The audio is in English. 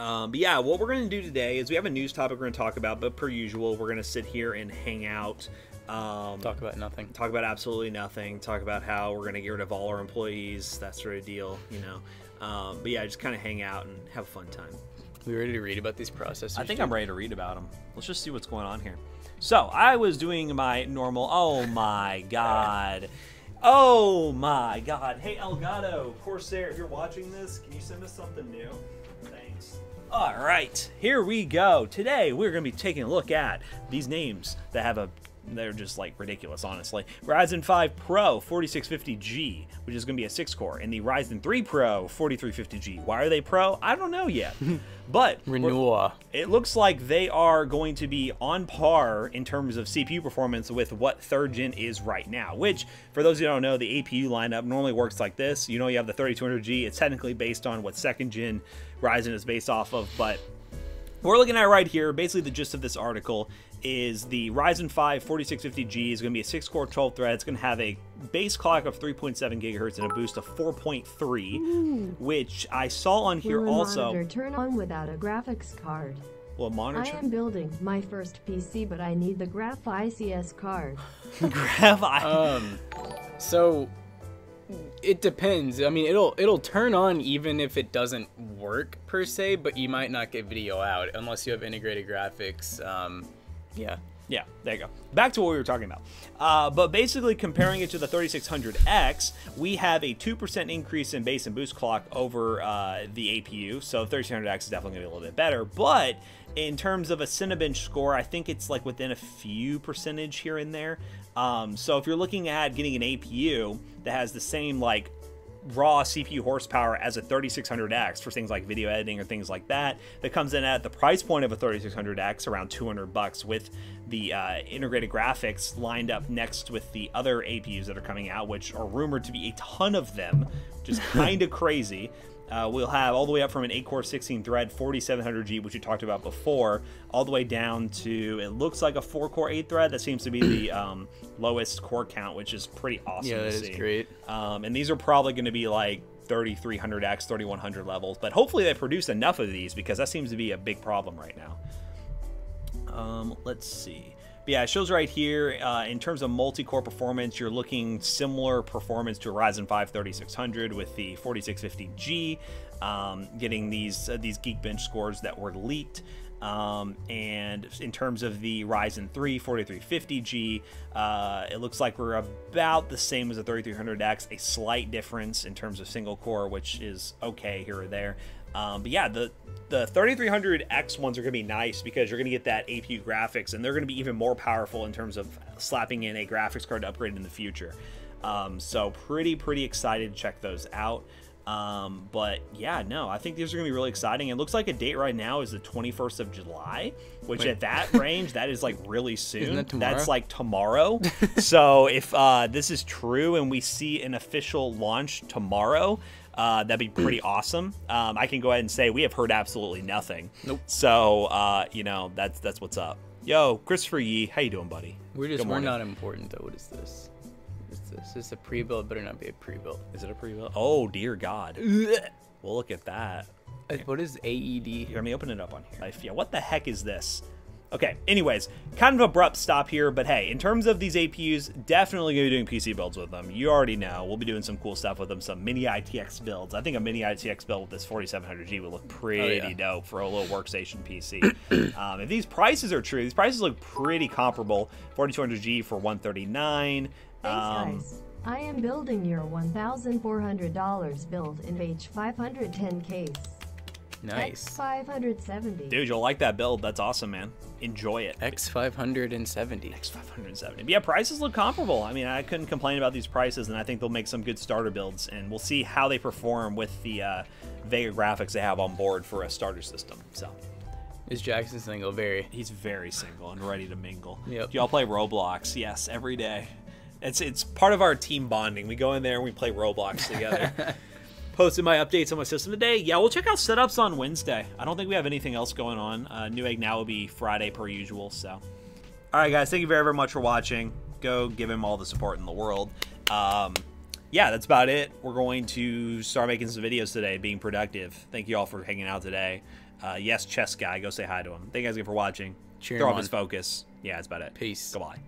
Um, but yeah, what we're going to do today is we have a news topic we're going to talk about, but per usual, we're going to sit here and hang out. Um, Talk about nothing. talk about absolutely nothing. Talk about how we're going to get rid of all our employees, that sort of deal, you know. Um, but yeah, just kind of hang out and have a fun time. We ready to read about these processes? I think dude? I'm ready to read about them. Let's just see what's going on here. So I was doing my normal. Oh my god. Oh my god. Hey Elgato, Corsair, if you're watching this, can you send us something new? Thanks. All right, here we go. Today we're going to be taking a look at these names that have a they're just like ridiculous, honestly. Ryzen 5 Pro 4650G, which is going to be a 6 core, and the Ryzen 3 Pro 4350G. Why are they Pro? I don't know yet. But Renoir. it looks like they are going to be on par in terms of CPU performance with what third gen is right now. Which, for those who don't know, the APU lineup normally works like this. You know, you have the 3200G. It's technically based on what second gen Ryzen is based off of, but what we're looking at right here, basically the gist of this article is the Ryzen 5 4650G is going to be a 6-core 12 thread. It's going to have a base clock of 3.7 gigahertz and a boost of 4.3, which I saw on here Will a also. monitor turn on without a graphics card. Well, I am building my first PC, but I need the graphics card. Have I? Um, so it depends. I mean, it'll it'll turn on even if it doesn't work per se, but you might not get video out unless you have integrated graphics. Um, yeah. Yeah, there you go. Back to what we were talking about. Uh, but basically, comparing it to the 3600X, we have a 2% increase in base and boost clock over uh, the APU. So 3600X is definitely going to be a little bit better. But in terms of a Cinebench score, I think it's like within a few percentage here and there. Um, so if you're looking at getting an APU that has the same like raw CPU horsepower as a 3600X for things like video editing or things like that. That comes in at the price point of a 3600X, around 200 bucks, with the uh, integrated graphics lined up next with the other APUs that are coming out, which are rumored to be a ton of them, just kind of crazy. Uh, we'll have all the way up from an 8 core 16 thread 4700G, which we talked about before, all the way down to it looks like a 4 core 8 thread. That seems to be the um, lowest core count, which is pretty awesome. Yeah, to that is see. great. Um, and these are probably going to be like 3300X, 3100 levels. But hopefully they produce enough of these because that seems to be a big problem right now. Um, let's see. But yeah, it shows right here uh, in terms of multi-core performance, you're looking similar performance to a Ryzen 5 3600 with the 4650G, um, getting these uh, these Geekbench scores that were leaked. Um, and in terms of the Ryzen 3 4350G, uh, it looks like we're about the same as the 3300X, a slight difference in terms of single core, which is okay here or there. Um, but yeah, the the 3300X ones are going to be nice because you're going to get that APU graphics, and they're going to be even more powerful in terms of slapping in a graphics card to upgrade in the future. Um, so pretty pretty excited to check those out. Um, but yeah, no, I think these are going to be really exciting. It looks like a date right now is the 21st of July, which Wait. at that range, that is like really soon. that That's like tomorrow. so if uh, this is true and we see an official launch tomorrow, uh, that'd be pretty awesome. Um, I can go ahead and say we have heard absolutely nothing. Nope. So uh, you know that's that's what's up. Yo, Christopher Yee, how you doing, buddy? We're just we're not important though. What is this? What is this? This is a pre-build. Better not be a pre-build. Is it a pre-build? Oh dear God. Well, look at that. What is AED? Here, let me open it up on here. I feel, what the heck is this? Okay, anyways, kind of abrupt stop here, but hey, in terms of these APUs, definitely gonna be doing PC builds with them. You already know, we'll be doing some cool stuff with them, some mini ITX builds. I think a mini ITX build with this 4700G would look pretty yeah. dope for a little workstation PC. um, if these prices are true, these prices look pretty comparable. 4200G for 139. Thanks, Um, guys. I am building your $1,400 build in H510 case. Nice. X570. Dude, you'll like that build. That's awesome, man. Enjoy it. X570. X570. Yeah, prices look comparable. I mean, I couldn't complain about these prices, and I think they'll make some good starter builds, and we'll see how they perform with the uh, Vega graphics they have on board for a starter system. So Is Jackson single? Very. he's very single and ready to mingle. Yep. Do y'all play Roblox? Yes, every day. It's it's part of our team bonding. We go in there and we play Roblox together. Posted my updates on my system today. Yeah, we'll check out setups on Wednesday. I don't think we have anything else going on. Uh, Newegg now will be Friday per usual. So, all right, guys, thank you very very much for watching. Go give him all the support in the world. Um, yeah, that's about it. We're going to start making some videos today, being productive. Thank you all for hanging out today. Uh, yes, chess guy, go say hi to him. Thank you guys again for watching. Cheer Throw him off his focus. Yeah, that's about it. Peace. Goodbye.